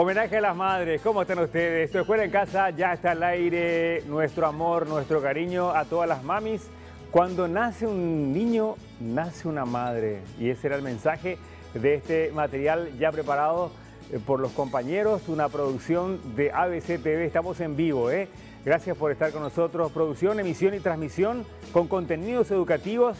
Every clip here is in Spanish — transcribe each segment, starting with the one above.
Homenaje a las madres, ¿cómo están ustedes? Tu escuela en casa ya está al aire, nuestro amor, nuestro cariño a todas las mamis. Cuando nace un niño, nace una madre. Y ese era el mensaje de este material ya preparado eh, por los compañeros, una producción de ABC TV. Estamos en vivo, ¿eh? Gracias por estar con nosotros. Producción, emisión y transmisión con contenidos educativos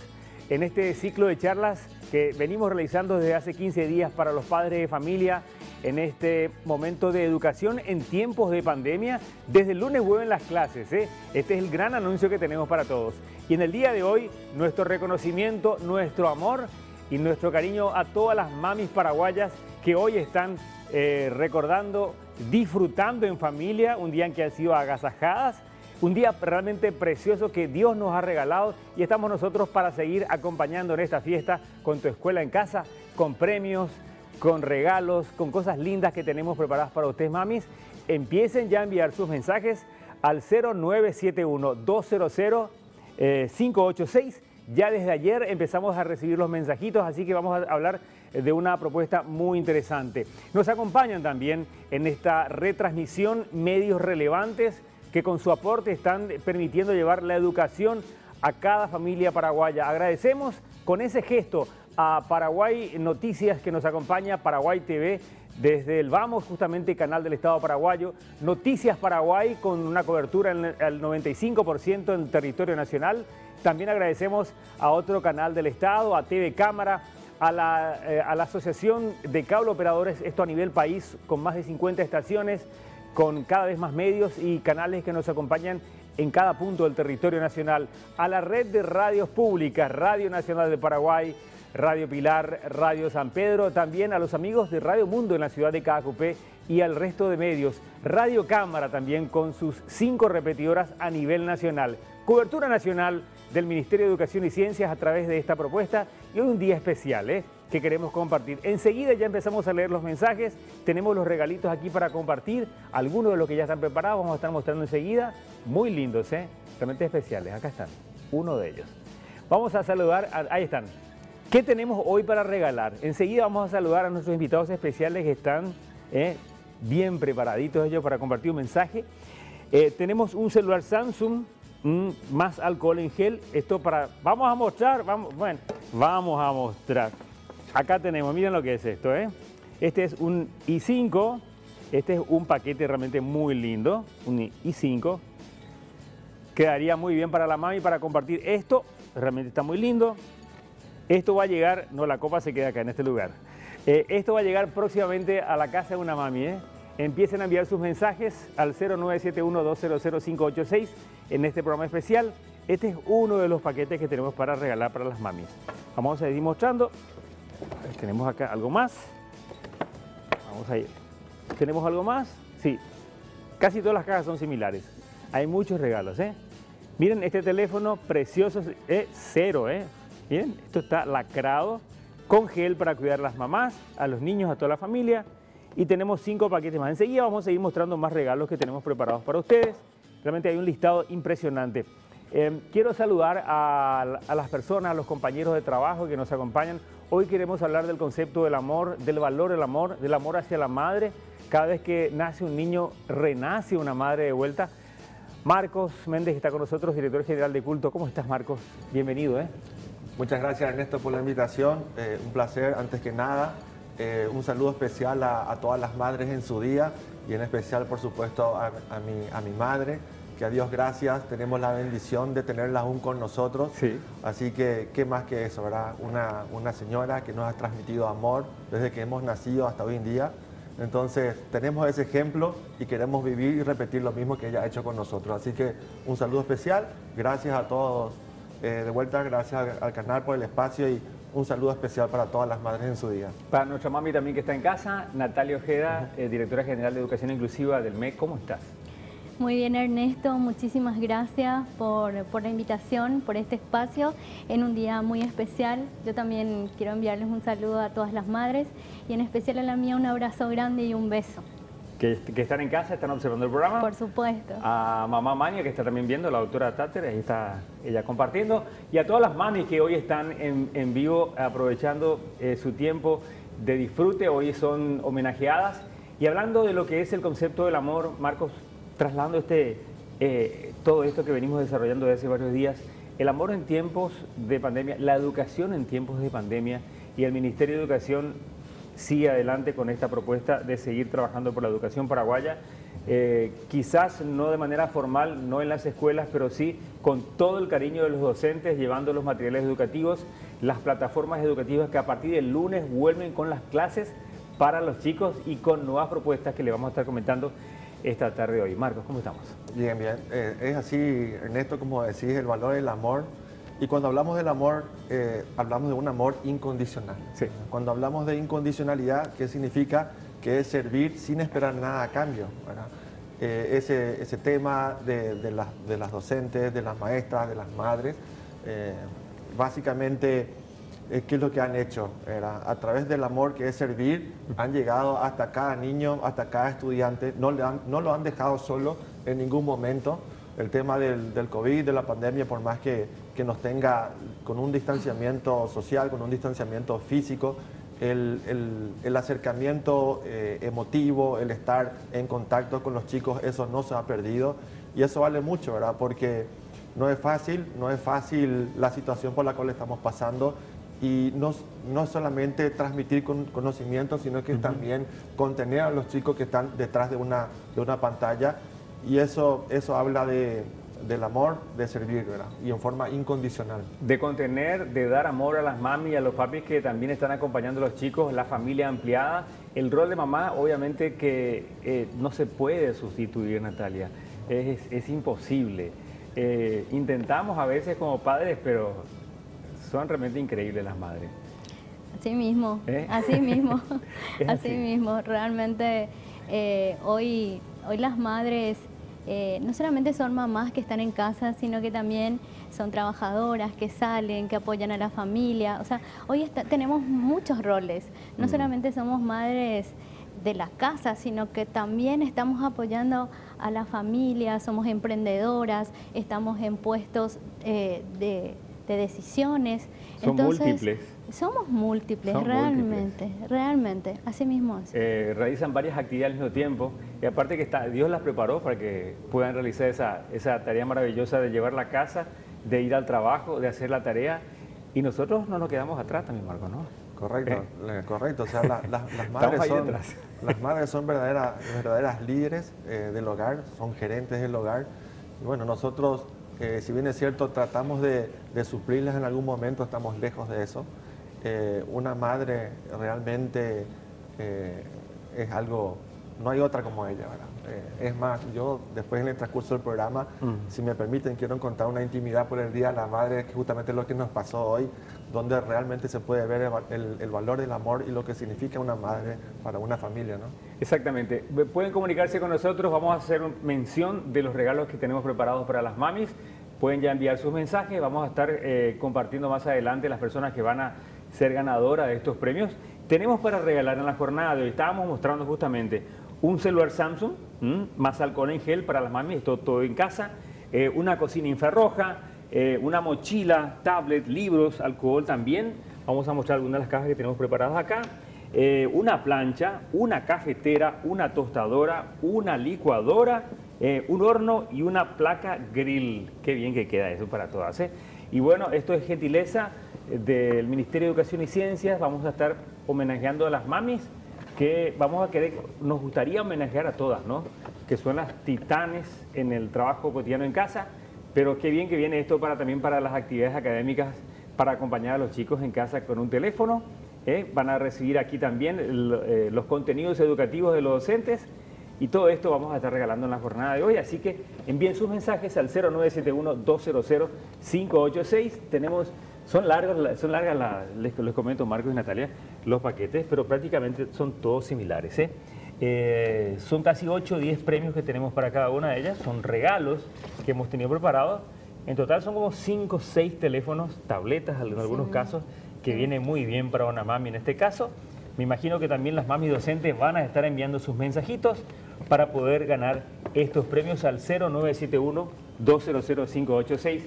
en este ciclo de charlas que venimos realizando desde hace 15 días para los padres de familia en este momento de educación en tiempos de pandemia. Desde el lunes vuelven las clases. ¿eh? Este es el gran anuncio que tenemos para todos. Y en el día de hoy, nuestro reconocimiento, nuestro amor y nuestro cariño a todas las mamis paraguayas que hoy están eh, recordando, disfrutando en familia, un día en que han sido agasajadas, un día realmente precioso que Dios nos ha regalado y estamos nosotros para seguir acompañando en esta fiesta con tu escuela en casa, con premios, con regalos, con cosas lindas que tenemos preparadas para ustedes, mamis. Empiecen ya a enviar sus mensajes al 0971-200-586. Eh, ya desde ayer empezamos a recibir los mensajitos, así que vamos a hablar de una propuesta muy interesante. Nos acompañan también en esta retransmisión medios relevantes que con su aporte están permitiendo llevar la educación a cada familia paraguaya. Agradecemos con ese gesto a Paraguay Noticias que nos acompaña, Paraguay TV, desde el Vamos, justamente canal del Estado paraguayo, Noticias Paraguay con una cobertura al 95% en territorio nacional. También agradecemos a otro canal del Estado, a TV Cámara, a la, eh, a la Asociación de Cable Operadores, esto a nivel país, con más de 50 estaciones, con cada vez más medios y canales que nos acompañan en cada punto del territorio nacional, a la red de radios públicas, Radio Nacional de Paraguay, Radio Pilar, Radio San Pedro, también a los amigos de Radio Mundo en la ciudad de Cacupé y al resto de medios. Radio Cámara también con sus cinco repetidoras a nivel nacional. Cobertura nacional del Ministerio de Educación y Ciencias a través de esta propuesta y hoy un día especial ¿eh? que queremos compartir. Enseguida ya empezamos a leer los mensajes, tenemos los regalitos aquí para compartir, algunos de los que ya están preparados vamos a estar mostrando enseguida, muy lindos, ¿eh? realmente especiales, acá están, uno de ellos. Vamos a saludar, ahí están, ¿Qué tenemos hoy para regalar? Enseguida vamos a saludar a nuestros invitados especiales que están eh, bien preparaditos ellos para compartir un mensaje. Eh, tenemos un celular Samsung, más alcohol en gel. Esto para... Vamos a mostrar, bueno, vamos a mostrar. Acá tenemos, miren lo que es esto, ¿eh? Este es un i5, este es un paquete realmente muy lindo, un i5. Quedaría muy bien para la mami para compartir esto, realmente está muy lindo. Esto va a llegar, no, la copa se queda acá en este lugar. Eh, esto va a llegar próximamente a la casa de una mami. ¿eh? Empiecen a enviar sus mensajes al 0971-200-586 en este programa especial. Este es uno de los paquetes que tenemos para regalar para las mamis. Vamos a seguir mostrando. Tenemos acá algo más. Vamos a ir. ¿Tenemos algo más? Sí. Casi todas las cajas son similares. Hay muchos regalos, ¿eh? Miren este teléfono precioso, es cero, ¿eh? Bien, esto está lacrado con gel para cuidar a las mamás, a los niños, a toda la familia. Y tenemos cinco paquetes más. Enseguida vamos a seguir mostrando más regalos que tenemos preparados para ustedes. Realmente hay un listado impresionante. Eh, quiero saludar a, a, las personas, a los compañeros de trabajo que nos acompañan. Hoy queremos hablar del concepto del amor, del valor del amor, del amor hacia la madre. Cada vez que nace un niño, renace una madre de vuelta. Marcos Méndez está con nosotros, director general de culto. ¿Cómo estás, Marcos? Bienvenido. ¿eh? Muchas gracias Ernesto por la invitación, eh, un placer antes que nada. Eh, un saludo especial a, todas las madres en su día y en especial por supuesto a, mi, a mi madre, que a Dios gracias tenemos la bendición de tenerla aún con nosotros. Sí. Así que, ¿qué más que eso, verdad? Una, una señora que nos ha transmitido amor desde que hemos nacido hasta hoy en día. Entonces, tenemos ese ejemplo y queremos vivir y repetir lo mismo que ella ha hecho con nosotros. Así que un saludo especial. Gracias a todos eh, de vuelta, gracias al canal por el espacio y un saludo especial para todas las madres en su día. Para nuestra mami también que está en casa, Natalia Ojeda, eh, directora general de Educación Inclusiva del MEC, ¿cómo estás? Muy bien Ernesto, muchísimas gracias por, por, la invitación, por este espacio en un día muy especial. Yo también quiero enviarles un saludo a todas las madres y en especial a la mía un abrazo grande y un beso que, están en casa, están observando el programa. Por supuesto. A mamá Mania, que está también viendo, la doctora Tater, ahí está ella compartiendo. Y a todas las mamis que hoy están en, vivo aprovechando eh, su tiempo de disfrute, hoy son homenajeadas. Y hablando de lo que es el concepto del amor, Marcos, trasladando este, eh, todo esto que venimos desarrollando desde hace varios días, el amor en tiempos de pandemia, la educación en tiempos de pandemia y el Ministerio de Educación sigue adelante con esta propuesta de seguir trabajando por la educación paraguaya. Eh, quizás no de manera formal, no en las escuelas, pero sí con todo el cariño de los docentes, llevando los materiales educativos, las plataformas educativas que a partir del lunes vuelven con las clases para los chicos y con nuevas propuestas que le vamos a estar comentando esta tarde de hoy. Marcos, ¿cómo estamos? Bien, bien. Eh, es así, Ernesto, como decís, el valor del amor. Y cuando hablamos del amor, eh, hablamos de un amor incondicional. Sí. Cuando hablamos de incondicionalidad, ¿qué significa? Que es servir sin esperar nada a cambio. Eh, ese, ese, tema de, de, de, las docentes, de las maestras, de las madres, básicamente eh, qué es lo que han hecho. Era, a través del amor que es servir, han llegado hasta cada niño, hasta cada estudiante, no, le han, no lo han dejado solo en ningún momento. El tema del, del COVID, de la pandemia, por más que, que, nos tenga con un distanciamiento social, con un distanciamiento físico, el, el, el acercamiento eh, emotivo, el estar en contacto con los chicos, eso no se ha perdido. Y eso vale mucho, ¿verdad? Porque no es fácil, no es fácil la situación por la cual estamos pasando. Y no, no solamente transmitir con, conocimiento, sino que también contener a los chicos que están detrás de una, de una pantalla y eso, eso habla de, del amor, de servir, ¿verdad? Y en forma incondicional. De contener, de dar amor a las mamis y a los papis que también están acompañando a los chicos, la familia ampliada. El rol de mamá, obviamente que eh, no se puede sustituir, Natalia. Es, es imposible. Eh, intentamos a veces como padres, pero son realmente increíbles las madres. Así mismo, ¿Eh? así mismo, así, mismo. Realmente eh, hoy, hoy las madres eh, no solamente son mamás que están en casa, sino que también son trabajadoras que salen, que apoyan a la familia. O sea, hoy tenemos muchos roles. No mm. solamente somos madres de la casa, sino que también estamos apoyando a la familia, somos emprendedoras, estamos en puestos de de decisiones. Son múltiples. Somos múltiples, realmente, realmente, así mismo es. Eh, realizan varias actividades al mismo tiempo y aparte que está, Dios las preparó para que puedan realizar esa, esa tarea maravillosa de llevar la casa, de ir al trabajo, de hacer la tarea y nosotros no nos quedamos atrás también, Marco, ¿no? Correcto, eh. correcto. O sea, las, madres son, las madres son verdaderas, verdaderas líderes eh, del hogar, son gerentes del hogar. Y bueno, nosotros si bien es cierto, tratamos de, suplirles en algún momento, estamos lejos de eso. Eh, una madre realmente eh, es algo, no hay otra como ella, ¿verdad? Eh, es más, yo después en el transcurso del programa, mm. si me permiten, quiero contar una intimidad por el Día de la Madre, que justamente es lo que nos pasó hoy, donde realmente se puede ver el, el, valor del amor y lo que significa una madre para una familia, ¿no? Exactamente. Pueden comunicarse con nosotros, vamos a hacer mención de los regalos que tenemos preparados para las mamis. Pueden ya enviar sus mensajes, vamos a estar eh, compartiendo más adelante las personas que van a ser ganadoras de estos premios. Tenemos para regalar en la jornada de hoy, estábamos mostrando justamente un celular Samsung, más alcohol en gel para las mamis, todo, todo en casa, eh, una cocina infrarroja, eh, una mochila, tablet, libros, alcohol también. Vamos a mostrar algunas de las cajas que tenemos preparadas acá. Una plancha, una cafetera, una tostadora, una licuadora, eh, un horno y una placa grill. Qué bien que queda eso para todas. Y bueno, esto es gentileza del Ministerio de Educación y Ciencias. Vamos a estar homenajeando a las mamis que vamos a querer, nos gustaría homenajear a todas, ¿no? Que son las titanes en el trabajo cotidiano en casa pero qué bien que viene esto para también para las actividades académicas, para acompañar a los chicos en casa con un teléfono. ¿eh? Van a recibir aquí también eh, los contenidos educativos de los docentes y todo esto vamos a estar regalando en la jornada de hoy. Así que envíen sus mensajes al 0971-200-586. Tenemos, son largas, son largas les, les, comento Marcos y Natalia, los paquetes, pero prácticamente son todos similares. ¿eh? Eh, son casi 8 o 10 premios que tenemos para cada una de ellas, son regalos que hemos tenido preparados. En total son como 5 o 6 teléfonos, tabletas en algunos casos, que viene muy bien para una mami en este caso. Me imagino que también las mami docentes van a estar enviando sus mensajitos para poder ganar estos premios al 0971-200586.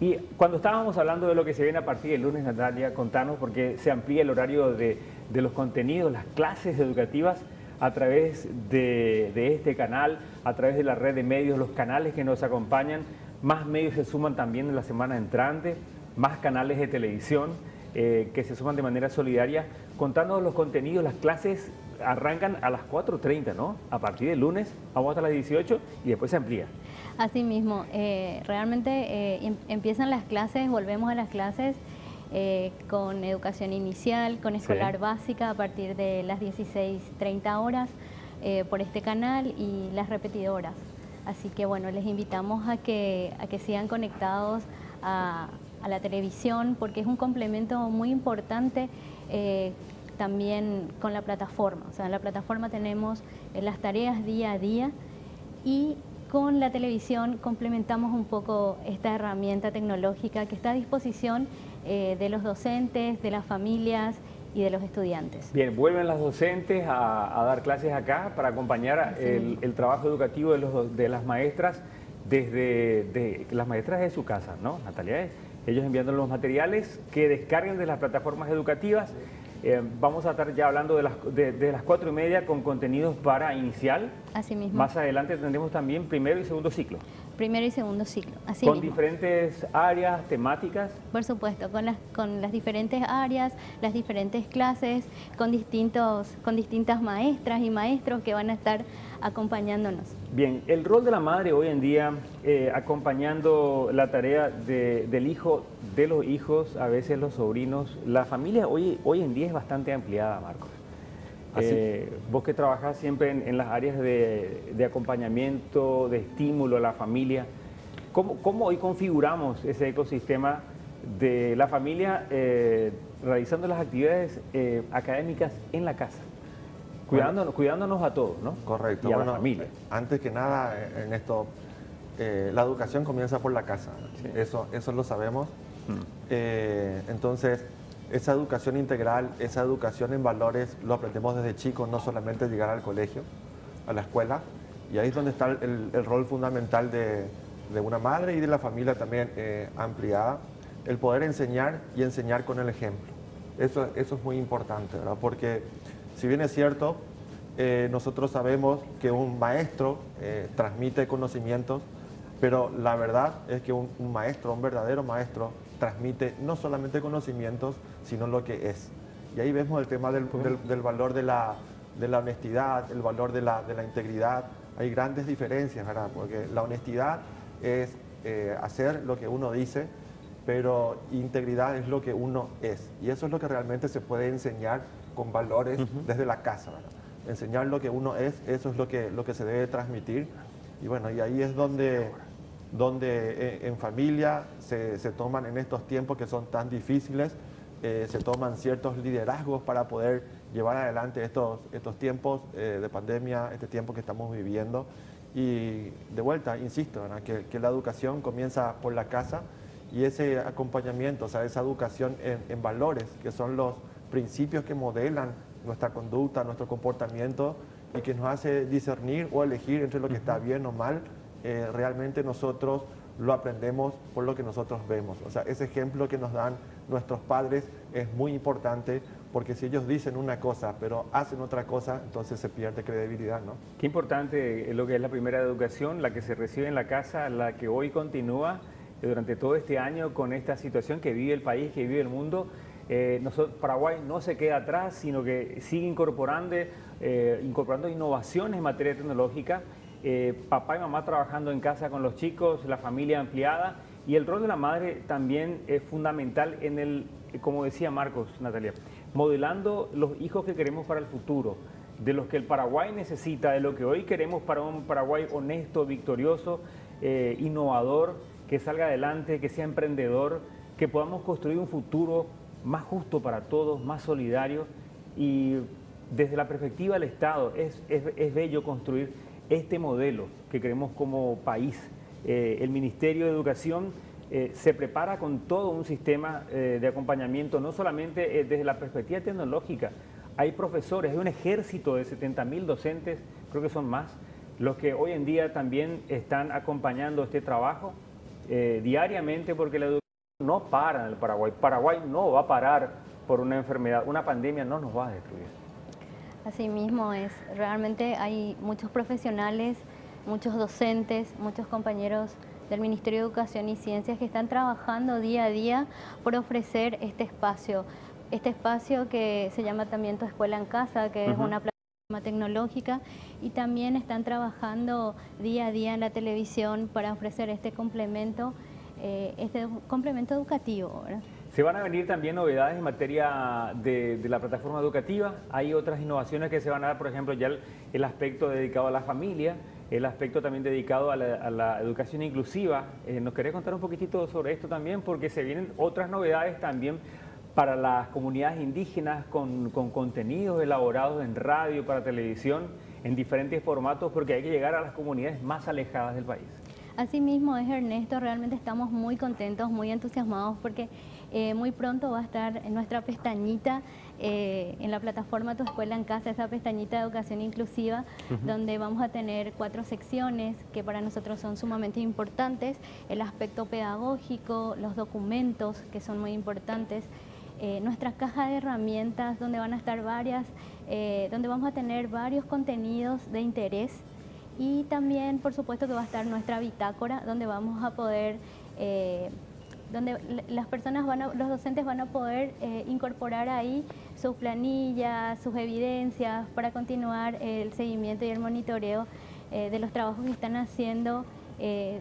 Y cuando estábamos hablando de lo que se viene a partir del lunes, Natalia, contanos, porque se amplía el horario de, de los contenidos, las clases educativas a través de, este canal, a través de la red de medios, los canales que nos acompañan. Más medios se suman también en la semana entrante, más canales de televisión eh, que se suman de manera solidaria, contándonos los contenidos, las clases arrancan a las 4.30, ¿no? A partir del lunes, vamos hasta las 18 y después se amplía. Así mismo, eh, realmente eh, em, empiezan las clases, volvemos a las clases eh, con educación inicial, con escolar básica a partir de las 16.30 horas por este canal y las repetidoras. Así que bueno, les invitamos a que, a que sigan conectados a, a la televisión porque es un complemento muy importante también con la plataforma. O sea, en la plataforma tenemos eh, las tareas día a día y con la televisión complementamos un poco esta herramienta tecnológica que está a disposición eh, de los docentes, de las familias y de los estudiantes. Bien, vuelven las docentes a, dar clases acá para acompañar el, trabajo educativo de, los, de las maestras desde las maestras de su casa, ¿no, Natalia? Ellos enviando los materiales que descarguen de las plataformas educativas eh, vamos a estar ya hablando de las, de, las cuatro y media con contenidos para inicial. Así mismo. Más adelante tendremos también primero y segundo ciclo. Primero y segundo ciclo, así Con diferentes áreas, temáticas. Por supuesto, con las, con las diferentes áreas, las diferentes clases, con, distintos, con distintas maestras y maestros que van a estar acompañándonos. Bien, el rol de la madre hoy en día, eh, acompañando la tarea del hijo, de los hijos, a veces los sobrinos, la familia hoy, hoy en día es bastante ampliada, Marcos. Eh, vos que trabajás siempre en, las áreas de, acompañamiento, de estímulo a la familia, ¿cómo, ¿cómo, hoy configuramos ese ecosistema de la familia eh, realizando las actividades académicas en la casa? Cuidándonos, cuidándonos a todos, ¿no? Correcto. Y a la familia. Antes que nada, eh, en esto, eh, la educación comienza por la casa. Eso, eso lo sabemos. Mm. Eh, entonces, esa educación integral, esa educación en valores, lo aprendemos desde chicos, no solamente llegar al colegio, a la escuela. Y ahí es donde está el, rol fundamental de, de, una madre y de la familia también ampliada, el poder enseñar y enseñar con el ejemplo. Eso, eso es muy importante, ¿verdad? Porque si bien es cierto, eh, nosotros sabemos que un maestro eh, transmite conocimientos, pero la verdad es que un, maestro, un verdadero maestro, transmite no solamente conocimientos, sino lo que es. Y ahí vemos el tema del, valor de la, honestidad, el valor de la, integridad. Hay grandes diferencias, ¿verdad? Porque la honestidad es eh, hacer lo que uno dice, pero integridad es lo que uno es. Y eso es lo que realmente se puede enseñar con valores desde la casa. Enseñar lo que uno es, eso es lo que, lo que se debe transmitir. Y bueno, y ahí es donde, donde eh, en familia se, toman en estos tiempos que son tan difíciles, eh, se toman ciertos liderazgos para poder llevar adelante estos, estos tiempos eh, de pandemia, este tiempo que estamos viviendo. Y de vuelta, insisto, que, que, la educación comienza por la casa y ese acompañamiento, o sea, esa educación en, en valores, que son los, principios que modelan nuestra conducta, nuestro comportamiento y que nos hace discernir o elegir entre lo que está bien o mal, eh, realmente nosotros lo aprendemos por lo que nosotros vemos. O sea, ese ejemplo que nos dan nuestros padres es muy importante porque si ellos dicen una cosa pero hacen otra cosa, entonces se pierde credibilidad, ¿no? Qué importante lo que es la primera educación, la que se recibe en la casa, la que hoy continúa durante todo este año con esta situación que vive el país, que vive el mundo eh, Paraguay no se queda atrás, sino que sigue incorporando, eh, incorporando innovaciones en materia tecnológica. Eh, papá y mamá trabajando en casa con los chicos, la familia ampliada y el rol de la madre también es fundamental en el, como decía Marcos, Natalia, modelando los hijos que queremos para el futuro, de los que el Paraguay necesita, de lo que hoy queremos para un Paraguay honesto, victorioso, innovador, que salga adelante, que sea emprendedor, que podamos construir un futuro más justo para todos, más solidario y desde la perspectiva del Estado es, es, bello construir este modelo que queremos como país. Eh, el Ministerio de Educación eh, se prepara con todo un sistema eh, de acompañamiento, no solamente desde la perspectiva tecnológica, hay profesores, hay un ejército de 70 mil docentes, creo que son más, los que hoy en día también están acompañando este trabajo diariamente porque la educación no para en el Paraguay. Paraguay no va a parar por una enfermedad. Una pandemia no nos va a destruir. Así mismo es. Realmente hay muchos profesionales, muchos docentes, muchos compañeros del Ministerio de Educación y Ciencias que están trabajando día a día por ofrecer este espacio. Este espacio que se llama también Tu Escuela en Casa, que es una plataforma tecnológica y también están trabajando día a día en la televisión para ofrecer este complemento, eh, este complemento educativo. Se van a venir también novedades en materia de, la plataforma educativa. Hay otras innovaciones que se van a dar, por ejemplo, ya el aspecto dedicado a la familia, el aspecto también dedicado a la, educación inclusiva. Eh, ¿Nos querés contar un poquitito sobre esto también? Porque se vienen otras novedades también para las comunidades indígenas con, contenidos elaborados en radio, para televisión, en diferentes formatos, porque hay que llegar a las comunidades más alejadas del país. Asimismo es Ernesto, realmente estamos muy contentos, muy entusiasmados porque eh, muy pronto va a estar en nuestra pestañita eh, en la plataforma Tu Escuela en Casa, esa pestañita de educación inclusiva, donde vamos a tener cuatro secciones que para nosotros son sumamente importantes, el aspecto pedagógico, los documentos que son muy importantes, eh, nuestra caja de herramientas donde van a estar varias, eh, donde vamos a tener varios contenidos de interés y también por supuesto que va a estar nuestra bitácora donde vamos a poder donde las personas van a, los docentes van a poder eh, incorporar ahí sus planillas, sus evidencias para continuar el seguimiento y el monitoreo eh, de los trabajos que están haciendo eh,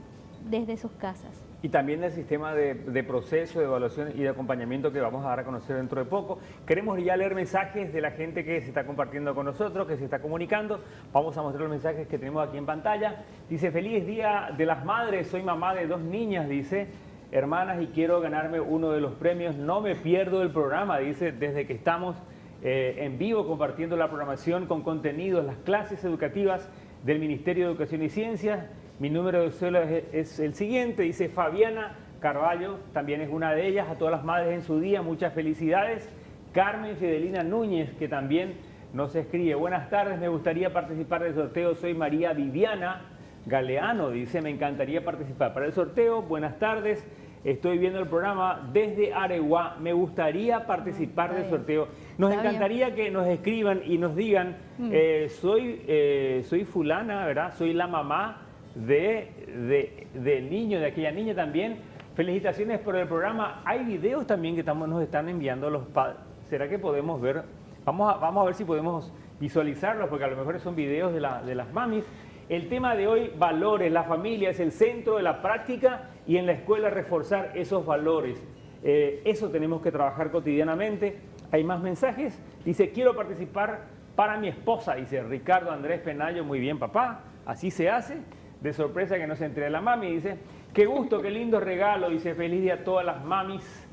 desde sus casas. Y también el sistema de, proceso, de evaluación y de acompañamiento que vamos a dar a conocer dentro de poco. Queremos ya leer mensajes de la gente que se está compartiendo con nosotros, que se está comunicando. Vamos a mostrar los mensajes que tenemos aquí en pantalla. Dice, feliz día de las madres, soy mamá de dos niñas, dice hermanas, y quiero ganarme uno de los premios. No me pierdo el programa, dice, desde que estamos eh, en vivo compartiendo la programación con contenidos, las clases educativas del Ministerio de Educación y Ciencias. Mi número de cédula es, el siguiente, dice Fabiana Carballo, también es una de ellas, a todas las madres en su día, muchas felicidades. Carmen Fidelina Núñez, que también nos escribe, buenas tardes, me gustaría participar del sorteo, soy María Viviana Galeano dice, me encantaría participar para el sorteo. Buenas tardes, estoy viendo el programa desde Areguá. Me gustaría participar del sorteo. Nos encantaría que nos escriban y nos digan, mm. eh, soy, eh, soy fulana, ¿verdad? Soy la mamá de, del niño, de aquella niña también. Felicitaciones por el programa. Hay videos también que estamos, nos están enviando los padres. ¿Será que podemos ver? Vamos a, vamos a ver si podemos visualizarlos, porque a lo mejor son videos de, la, de las mamis. El tema de hoy, valores. La familia es el centro de la práctica y en la escuela reforzar esos valores. Eh, eso tenemos que trabajar cotidianamente. Hay más mensajes. Dice, quiero participar para mi esposa, dice Ricardo Andrés Penayo. Muy bien, papá. Así se hace. De sorpresa que no se entre la mami. Dice, qué gusto, qué lindo regalo. Dice, feliz día a todas las mamis.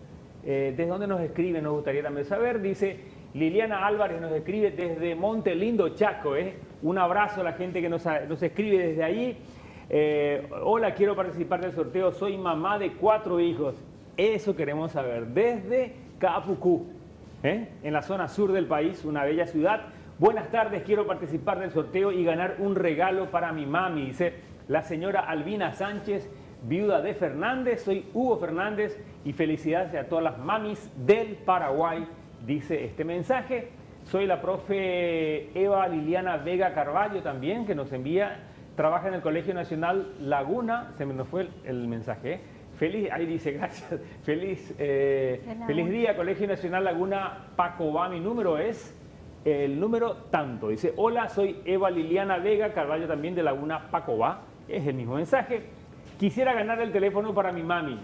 Eh, ¿Desde dónde nos escribe? Nos gustaría también saber. Dice, Liliana Álvarez nos escribe desde Monte Lindo, Chaco. ¿eh? Un abrazo a la gente que nos, escribe desde ahí. Eh, hola, quiero participar del sorteo. Soy mamá de cuatro hijos. Eso queremos saber. Desde Capucú, en la zona sur del país, una bella ciudad. Buenas tardes, quiero participar del sorteo y ganar un regalo para mi mami. Dice la señora Albina Sánchez, viuda de Fernández. Soy Hugo Fernández y felicidades a todas las mamis del Paraguay dice este mensaje. Soy la profe Eva Liliana Vega Carballo también, que nos envía, trabaja en el Colegio Nacional Laguna, se me nos fue el, mensaje, ¿eh? Feliz, ahí dice, gracias, feliz, eh, feliz día, Colegio Nacional Laguna Pacobá, mi número es el número tanto. Dice, hola, soy Eva Liliana Vega Carballo también de Laguna Pacobá, es el mismo mensaje. Quisiera ganar el teléfono para mi mami.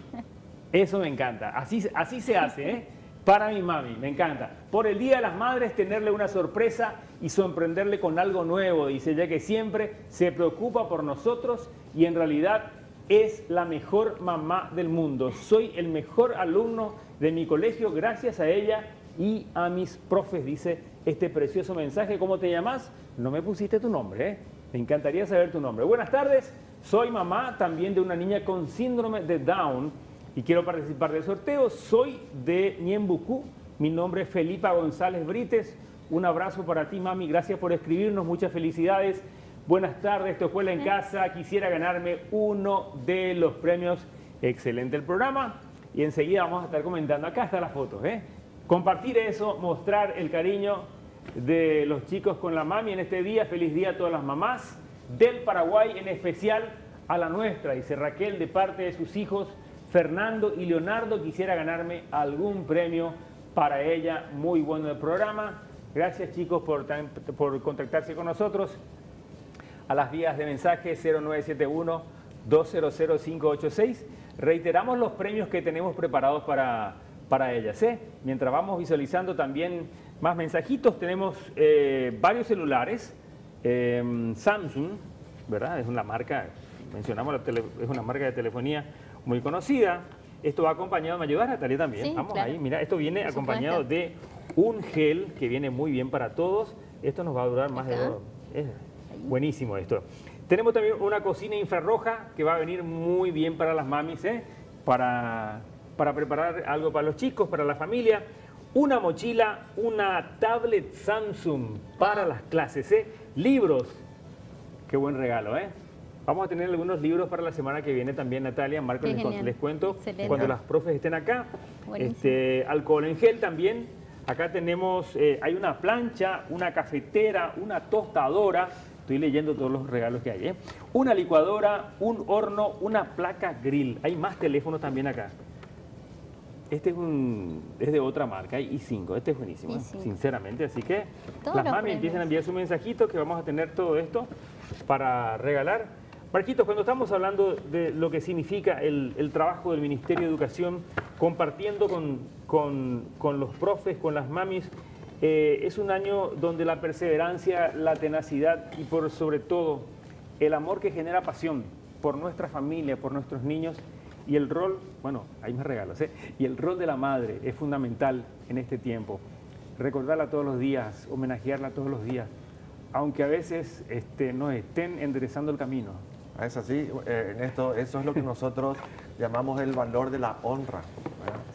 Eso me encanta, así, así se hace, ¿eh? para mi mami, me encanta. Por el Día de las Madres tenerle una sorpresa y sorprenderle con algo nuevo, dice ella que siempre se preocupa por nosotros y en realidad es la mejor mamá del mundo. Soy el mejor alumno de mi colegio gracias a ella y a mis profes, dice este precioso mensaje. ¿Cómo te llamas? No me pusiste tu nombre, ¿eh? Me encantaría saber tu nombre. Buenas tardes, soy mamá también de una niña con síndrome de Down y quiero participar del sorteo. Soy de Niembucú, mi nombre es Felipa González Brites. Un abrazo para ti, mami. Gracias por escribirnos. Muchas felicidades. Buenas tardes, tu escuela en casa. Quisiera ganarme uno de los premios. Excelente el programa. Y enseguida vamos a estar comentando. Acá están las fotos. ¿eh? Compartir eso, mostrar el cariño de los chicos con la mami en este día. Feliz día a todas las mamás del Paraguay, en especial a la nuestra. Dice Raquel, de parte de sus hijos Fernando y Leonardo, quisiera ganarme algún premio para ella. Muy bueno el programa. Gracias chicos por, por contactarse con nosotros. A las vías de mensaje 0971 200586. Reiteramos los premios que tenemos preparados para, para ellas. ¿eh? Mientras vamos visualizando también más mensajitos, tenemos eh, varios celulares. Eh, Samsung, ¿verdad? Es una marca, mencionamos, la es una marca de telefonía muy conocida. Esto va acompañado, ¿me ayudas Natalia también? Vamos ahí, mira, esto viene acompañado de un gel que viene muy bien para todos. Esto nos va a durar más de dos. Es buenísimo esto. Tenemos también una cocina infrarroja que va a venir muy bien para las mamis, ¿eh? para, para preparar algo para los chicos, para la familia. Una mochila, una tablet Samsung para las clases, ¿eh? libros. Qué buen regalo, ¿eh? Vamos a tener algunos libros para la semana que viene también, Natalia. Marco, les, cuento cuando las profes estén acá. Este, alcohol en gel también. Acá tenemos, eh, hay una plancha, una cafetera, una tostadora. Estoy leyendo todos los regalos que hay. ¿eh? Una licuadora, un horno, una placa grill. Hay más teléfonos también acá. Este es, un, es de otra marca, i5. Este es buenísimo, ¿eh? sinceramente. Así que las mami empiezan a enviar su mensajito que vamos a tener todo esto para regalar. Marquitos, cuando estamos hablando de lo que significa el, trabajo del Ministerio de Educación, compartiendo con, los profes, con las mamis, eh, es un año donde la perseverancia, la tenacidad y por sobre todo el amor que genera pasión por nuestra familia, por nuestros niños y el rol, bueno, hay más regalos, ¿eh? y el rol de la madre es fundamental en este tiempo. Recordarla todos los días, homenajearla todos los días, aunque a veces este, nos estén enderezando el camino, es así, eh, Ernesto, eso es lo que nosotros llamamos el valor de la honra,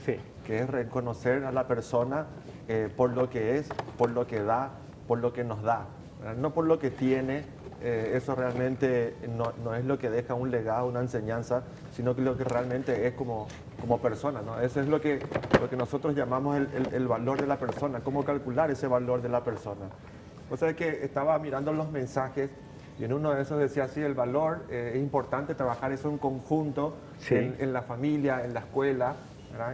sí. que es reconocer a la persona eh, por lo que es, por lo que da, por lo que nos da, no por lo que tiene, eh, eso realmente no, es lo que deja un legado, una enseñanza, sino que lo que realmente es como, como persona. ¿no? Eso es lo que, lo que nosotros llamamos el, el valor de la persona, cómo calcular ese valor de la persona. O sea que estaba mirando los mensajes y en uno de esos decía así, el valor, eh, es importante trabajar eso en conjunto, en, la familia, en la escuela,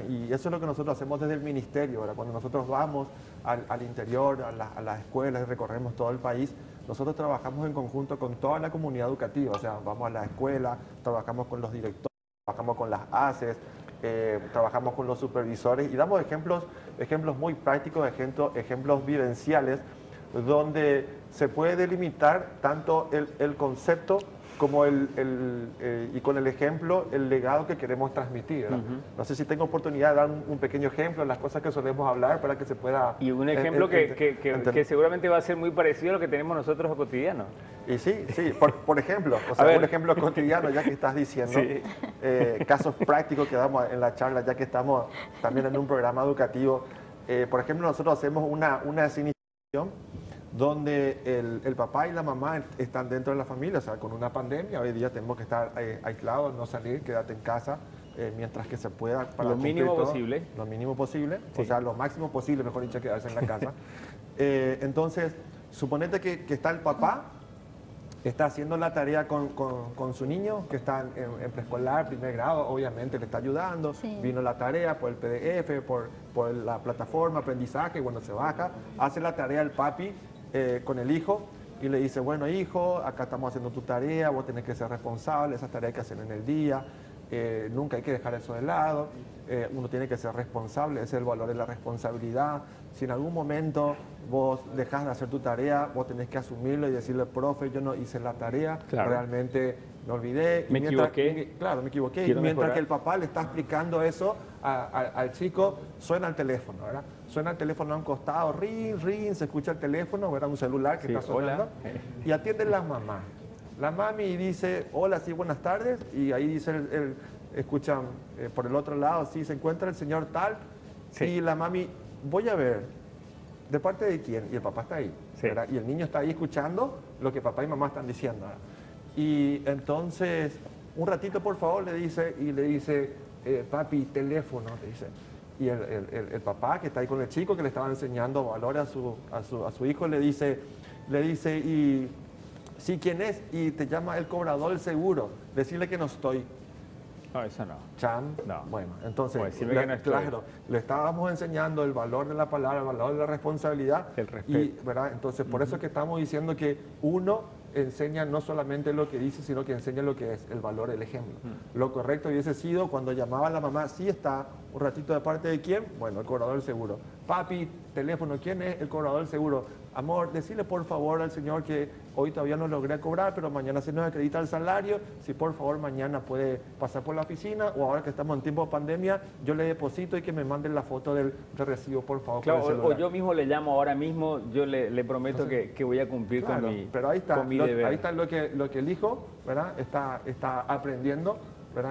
y eso es lo que nosotros hacemos desde el ministerio, cuando nosotros vamos al, interior, a, las escuelas recorremos todo el país, nosotros trabajamos en conjunto con toda la comunidad educativa, o sea, vamos a la escuela, trabajamos con los directores, trabajamos con las ACES, eh, trabajamos con los supervisores y damos ejemplos, ejemplos muy prácticos, ejemplos, ejemplos vivenciales donde se puede delimitar tanto el, concepto como el, eh, y con el ejemplo el legado que queremos transmitir. No sé si tengo oportunidad de dar un, pequeño ejemplo de las cosas que solemos hablar para que se pueda... Y un ejemplo que, seguramente va a ser muy parecido a lo que tenemos nosotros a cotidiano. Y sí, sí, por, ejemplo, o sea, un ejemplo cotidiano ya que estás diciendo, eh, casos prácticos que damos en la charla ya que estamos también en un programa educativo. Eh, por ejemplo, nosotros hacemos una, una donde el, papá y la mamá están dentro de la familia, o sea, con una pandemia, hoy día tenemos que estar eh, aislados, no salir, quédate en casa eh, mientras que se pueda. Para lo mínimo posible. Lo mínimo posible, o sea, lo máximo posible, mejor dicho, quedarse en la casa. Eh, entonces, suponete que, está el papá, está haciendo la tarea con, su niño, que está en, preescolar, primer grado, obviamente le está ayudando, vino la tarea por el PDF, por, por la plataforma, aprendizaje, bueno, se baja, hace la tarea el papi, eh, con el hijo y le dice, bueno hijo, acá estamos haciendo tu tarea, vos tenés que ser responsable, esas tareas que hacen en el día, eh, nunca hay que dejar eso de lado, eh, uno tiene que ser responsable, ese es el valor de la responsabilidad. Si en algún momento vos dejás de hacer tu tarea, vos tenés que asumirlo y decirle, profe, yo no hice la tarea, realmente me olvidé. Me equivoqué. claro, me equivoqué. y mientras que el papá le está explicando eso al chico, suena el teléfono, ¿verdad? Suena el teléfono a un costado, ring, ring, se escucha el teléfono, ¿verdad? Un celular que está sonando. Y atiende la mamá. La mami dice, hola, sí, buenas tardes. Y ahí dice, el, escuchan eh, por el otro lado, sí, se encuentra el señor tal. Y la mami, voy a ver, ¿de parte de quién? Y el papá está ahí. Y el niño está ahí escuchando lo que papá y mamá están diciendo. Y entonces, un ratito por favor, le dice, y le dice, eh, papi, teléfono, le dice. Y el, papá que está ahí con el chico que le estaba enseñando valores a su, a su, a su hijo le dice, le dice, y si quién es, y te llama el cobrador del seguro, decirle que no estoy. No, eso no. Cham. No. Bueno, entonces, Pues, no claro, le estábamos enseñando el valor de la palabra, el valor de la responsabilidad. El respeto. Y, ¿verdad? Entonces, por eso es que estamos diciendo que uno enseña no solamente lo que dice, sino que enseña lo que es, el valor, el ejemplo. Lo correcto hubiese sido cuando llamaba a la mamá, sí está, un ratito de parte de quién, bueno, el cobrador del seguro. Papi, teléfono, ¿quién es el cobrador del seguro? Amor, decirle por favor al señor que hoy todavía no logré cobrar, pero mañana se nos acredita el salario, si por favor mañana puede pasar por la oficina o ahora que estamos en tiempo de pandemia, yo le deposito y que me manden la foto del, recibo, por favor. Claro, o, yo mismo le llamo ahora mismo, yo le, prometo que, voy a cumplir con mi, pero ahí está, Ahí está lo que, lo que el hijo ¿verdad? Está, está aprendiendo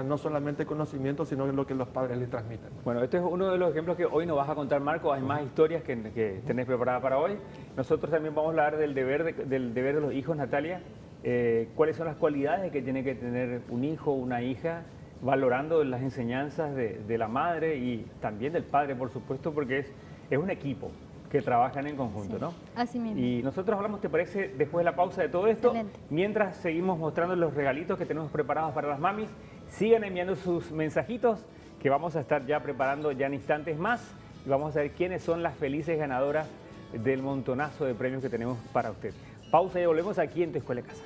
no solamente conocimiento, sino lo que los padres le transmiten. Bueno, este es uno de los ejemplos que hoy nos vas a contar, Marco. Hay más historias que, que tenés preparadas para hoy. Nosotros también vamos a hablar del deber de, del deber de los hijos, Natalia. Eh, ¿Cuáles son las cualidades que tiene que tener un hijo o una hija? valorando las enseñanzas de, la madre y también del padre, por supuesto, porque es, es un equipo que trabajan en conjunto, ¿no? Así mismo. Y nosotros hablamos, ¿te parece, después de la pausa de todo esto? Mientras seguimos mostrando los regalitos que tenemos preparados para las mamis, sigan enviando sus mensajitos que vamos a estar ya preparando ya en instantes más y vamos a ver quiénes son las felices ganadoras del montonazo de premios que tenemos para usted. Pausa y volvemos aquí en Tu Escuela de Casa.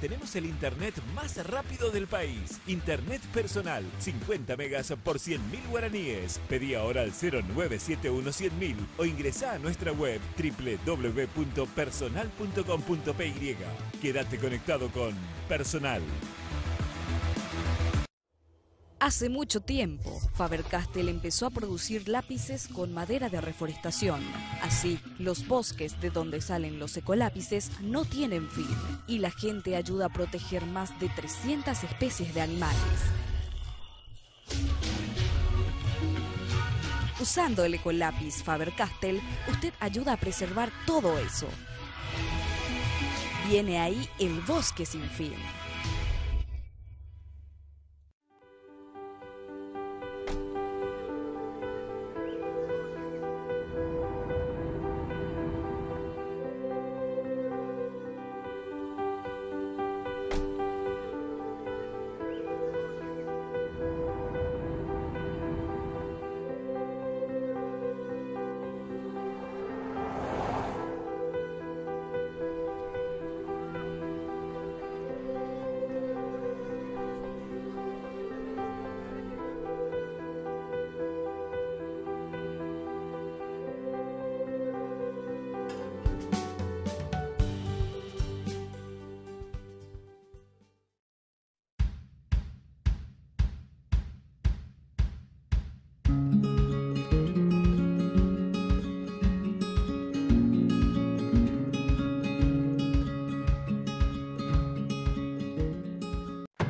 Tenemos el internet más rápido del país. Internet personal, 50 megas por 100.000 guaraníes. Pedí ahora al 0971 o ingresa a nuestra web www.personal.com.py. Quédate conectado con Personal. Hace mucho tiempo, Faber-Castell empezó a producir lápices con madera de reforestación. Así, los bosques de donde salen los ecolápices no tienen fin y la gente ayuda a proteger más de 300 especies de animales. Usando el ecolápiz Faber-Castell, usted ayuda a preservar todo eso. Viene ahí el bosque sin fin.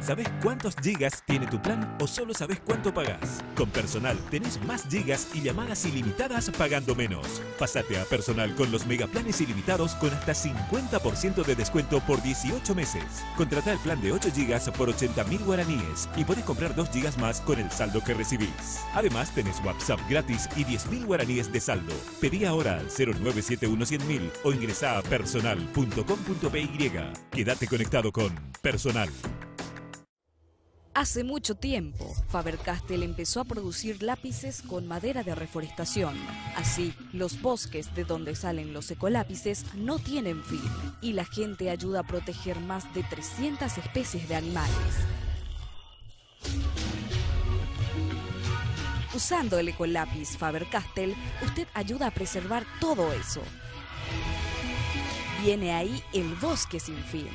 ¿Sabes cuántos gigas tiene tu plan o solo sabes cuánto pagas? Con Personal tenés más gigas y llamadas ilimitadas pagando menos. Pásate a Personal con los megaplanes ilimitados con hasta 50% de descuento por 18 meses. Contrata el plan de 8 gigas por 80.000 guaraníes y podés comprar 2 gigas más con el saldo que recibís. Además tenés WhatsApp gratis y 10.000 guaraníes de saldo. Pedí ahora al 0971 o ingresa a personal.com.py. Quédate conectado con Personal. Hace mucho tiempo, Faber-Castell empezó a producir lápices con madera de reforestación. Así, los bosques de donde salen los ecolápices no tienen fin y la gente ayuda a proteger más de 300 especies de animales. Usando el ecolápiz Faber-Castell, usted ayuda a preservar todo eso. Viene ahí el bosque sin fin.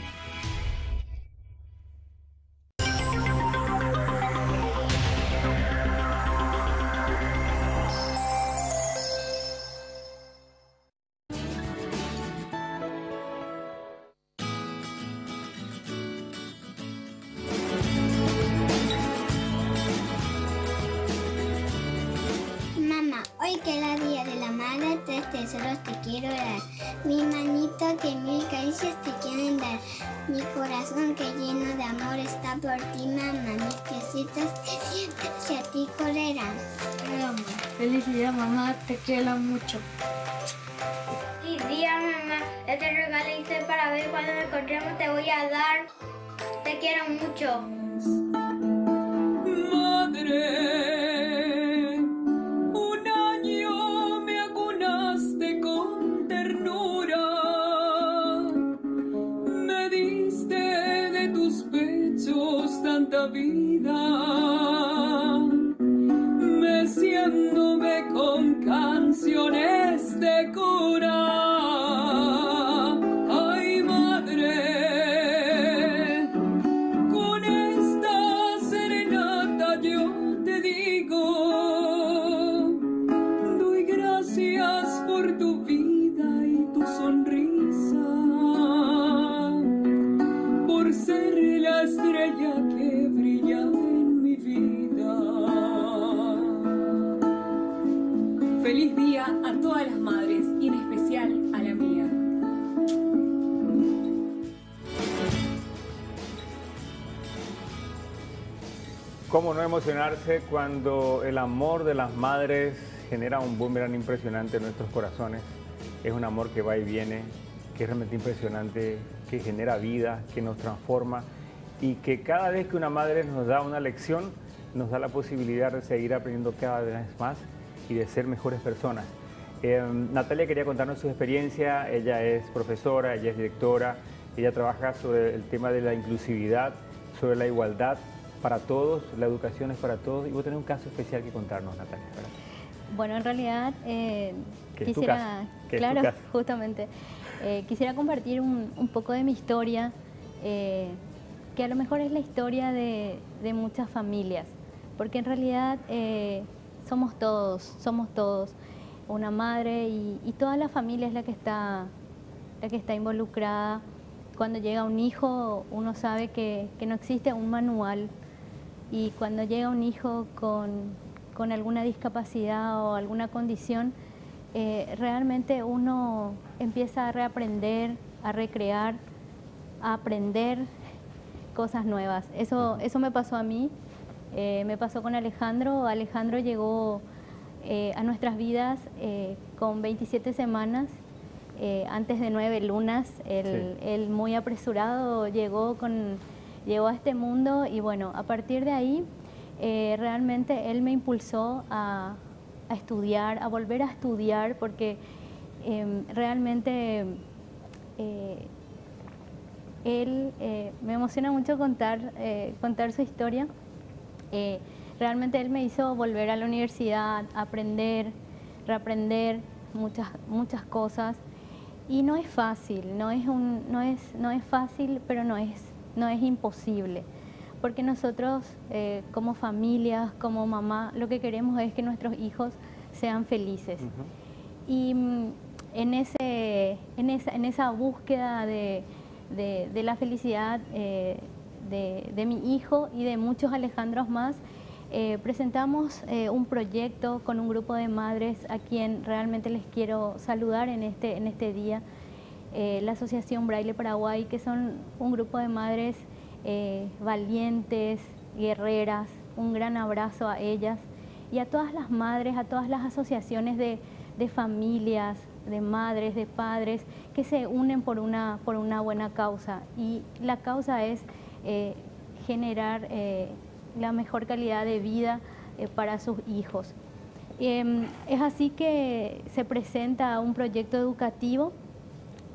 Quiero ¿Cómo no emocionarse cuando el amor de las madres genera un boomerang impresionante en nuestros corazones? Es un amor que va y viene, que es realmente impresionante, que genera vida, que nos transforma y que cada vez que una madre nos da una lección, nos da la posibilidad de seguir aprendiendo cada vez más y de ser mejores personas. Eh, Natalia quería contarnos su experiencia, ella es profesora, ella es directora, ella trabaja sobre el tema de la inclusividad, sobre la igualdad para todos, la educación es para todos y vos tenés un caso especial que contarnos, Natalia. ¿verdad? Bueno, en realidad eh, quisiera, claro, justamente, eh, quisiera compartir un, un poco de mi historia, eh, que a lo mejor es la historia de, de muchas familias, porque en realidad somos todos, somos todos una madre y, y toda la familia es la que está, la que está involucrada. Cuando llega un hijo, uno sabe que, que no existe un manual y cuando llega un hijo con, con alguna discapacidad o alguna condición, eh, realmente uno empieza a reaprender, a recrear, a aprender cosas nuevas. Eso, eso me pasó a mí, eh, me pasó con Alejandro. Alejandro llegó eh, a nuestras vidas con 27 semanas, antes de nueve lunas. Él, Sí. él muy apresurado llegó, con, llegó a este mundo y bueno, a partir de ahí eh, realmente él me impulsó a, estudiar, a volver a estudiar, porque em, realmente eh, él, eh, me emociona mucho contar, contar su historia. Realmente él me hizo volver a la universidad, aprender, reaprender muchas, muchas cosas. Y no es fácil, no es, un, no es, no es fácil, pero no es, no es imposible. Porque nosotros, eh, como familias, como mamá, lo que queremos es que nuestros hijos sean felices. Y mm, en, ese, en, esa, en esa búsqueda de, de- de la felicidad eh, de, de mi hijo y de muchos Alejandros más, eh, presentamos eh, un proyecto con un grupo de madres a quien realmente les quiero saludar en este, en este día. Eh, la Asociación Braille Paraguay, que son un grupo de madres eh, valientes, guerreras. Un gran abrazo a ellas y a todas las madres, a todas las asociaciones de, de familias, de madres, de padres, que se unen por una, por una buena causa. Y la causa es eh, generar la mejor calidad de vida para sus hijos. Em, es así que se presenta un proyecto educativo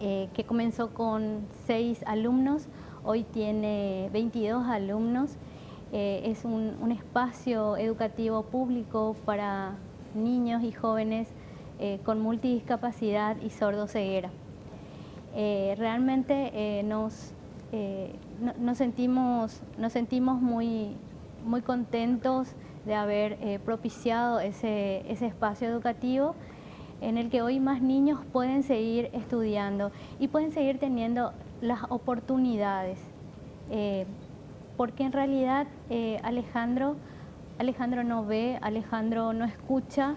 eh, que comenzó con seis alumnos, hoy tiene 22 alumnos. Eh, es un, un espacio educativo público para niños y jóvenes eh, con multidiscapacidad y sordoceguera. Realmente nos, no- nos sentimos, nos sentimos muy, muy contentos de haber propiciado ese, ese espacio educativo en el que hoy más niños pueden seguir estudiando y pueden seguir teniendo las oportunidades. Eh, porque en realidad eh, Alejandro, Alejandro no ve, Alejandro no escucha,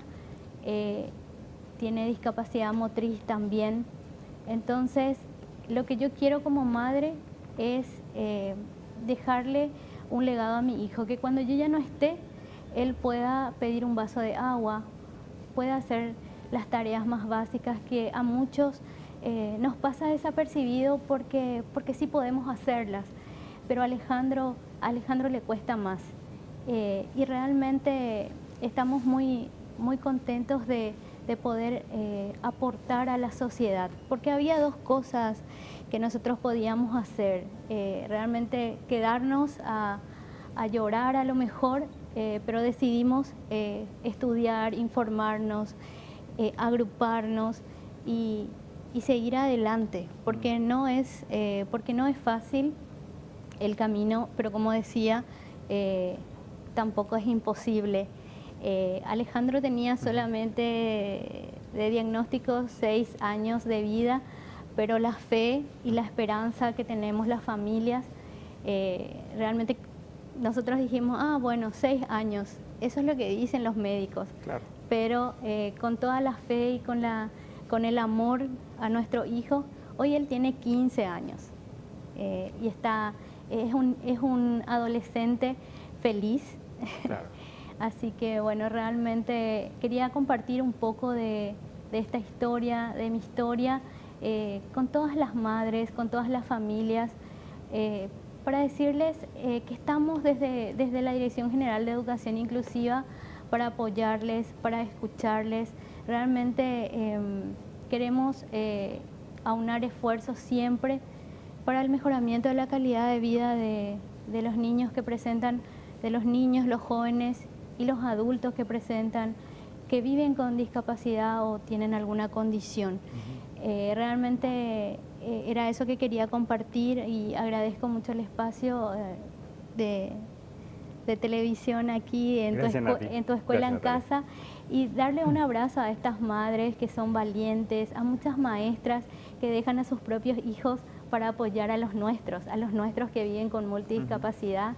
eh, tiene discapacidad motriz también. Entonces, lo que yo quiero como madre es dejarle un legado a mi hijo, que cuando yo ya no esté, él pueda pedir un vaso de agua, pueda hacer las tareas más básicas que a muchos eh, nos pasa desapercibido porque, porque sí podemos hacerlas, pero a Alejandro, Alejandro le cuesta más. Eh, y realmente estamos muy, muy contentos de, poder eh, aportar a la sociedad, porque había dos cosas que nosotros podíamos hacer, realmente quedarnos a, llorar a lo mejor, pero decidimos estudiar, informarnos, agruparnos y, y seguir adelante, porque no es, eh, porque no es fácil el camino, pero como decía, eh, tampoco es imposible. Eh, Alejandro tenía solamente de diagnóstico seis años de vida, pero la fe y la esperanza que tenemos las familias, realmente nosotros dijimos, ah, bueno, seis años, eso es lo que dicen los médicos, pero con toda la fe y con la con el amor a nuestro hijo. Hoy él tiene 15 años eh, y está, es un, es un adolescente feliz. Así que bueno, realmente quería compartir un poco de, esta historia, de mi historia, eh, con todas las madres, con todas las familias, eh, para decirles que estamos desde, desde la Dirección General de Educación Inclusiva para apoyarles, para escucharles, realmente em, queremos eh, aunar esfuerzos siempre para el mejoramiento de la calidad de vida de, los niños que presentan, de los niños, los jóvenes y los adultos que presentan, que viven con discapacidad o tienen alguna condición. Eh, realmente eh, era eso que quería compartir y agradezco mucho el espacio de, de televisión aquí en, tu, en tu, escuela en casa y darle un abrazo a estas madres que son valientes, a muchas maestras que dejan a sus propios hijos para apoyar a los nuestros, a los nuestros que viven con multidiscapacidad.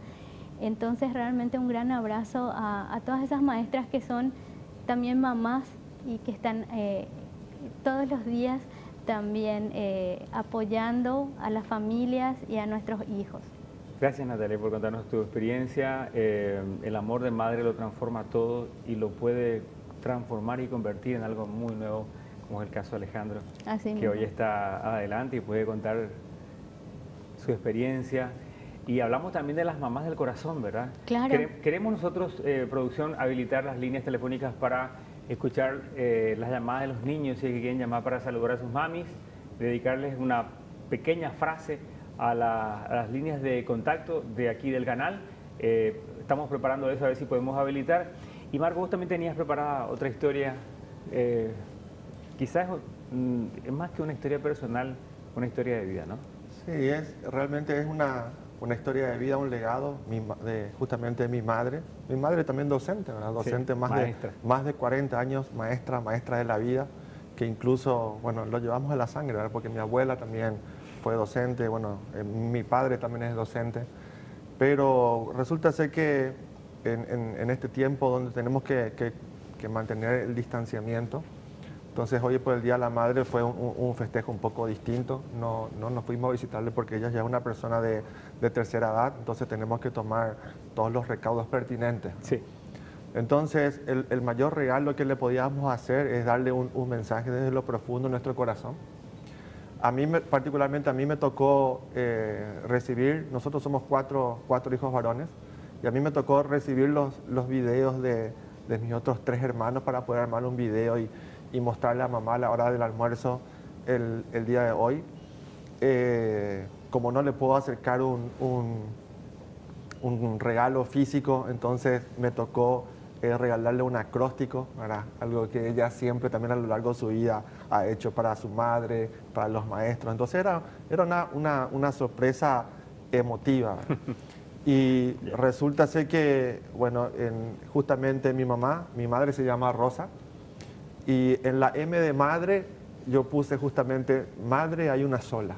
Entonces realmente un gran abrazo a, todas esas maestras que son también mamás y que están eh, todos los días también eh, apoyando a las familias y a nuestros hijos. Gracias Natalia por contarnos tu experiencia. Eh, el amor de madre lo transforma todo y lo puede transformar y convertir en algo muy nuevo, como es el caso de Alejandro, que hoy está adelante y puede contar su experiencia. Y hablamos también de las mamás del corazón, ¿verdad? Claro. Queremos nosotros, eh, producción, habilitar las líneas telefónicas para escuchar eh, las llamadas de los niños, si quieren llamar para saludar a sus mamis, dedicarles una pequeña frase a, las líneas de contacto de aquí del canal. Eh, estamos preparando eso a ver si podemos habilitar. Y Marco, vos también tenías preparada otra historia, eh, quizás mm, es más que una historia personal, una historia de vida, ¿no? Sí, es, realmente es una, una historia de vida, un legado de, justamente de mi madre. Mi madre también docente, ¿verdad? Docente más, de, más de 40 años, maestra, maestra de la vida, que incluso, bueno, lo llevamos en la sangre, ¿verdad? Porque mi abuela también fue docente, bueno, eh, mi padre también es docente, pero resulta ser que en, este tiempo donde tenemos que, mantener el distanciamiento, entonces hoy por el Día de la Madre fue un, festejo un poco distinto, no, no, nos fuimos a visitarle porque ella ya es una persona de, tercera edad, entonces tenemos que tomar todos los recaudos pertinentes. Sí. Entonces, el, mayor regalo que le podíamos hacer es darle un, un mensaje desde lo profundo de nuestro corazón, a mí, particularmente, a mí me tocó eh, recibir, nosotros somos cuatro, cuatro, hijos varones, y a mí me tocó recibir los, los videos de, de mis otros tres hermanos para poder armar un video y, y, mostrarle a mamá a la hora del almuerzo el, el día de hoy. Eh, como no le puedo acercar un, un, un regalo físico, entonces me tocó regalarle un acróstico, algo que ella siempre también a lo largo de su vida ha hecho para su madre, para los maestros. Entonces era, era una, una, una sorpresa emotiva. Y resulta ser que, bueno, en, justamente mi mamá, mi madre se llama Rosa, y en la M de madre yo puse justamente madre hay una sola.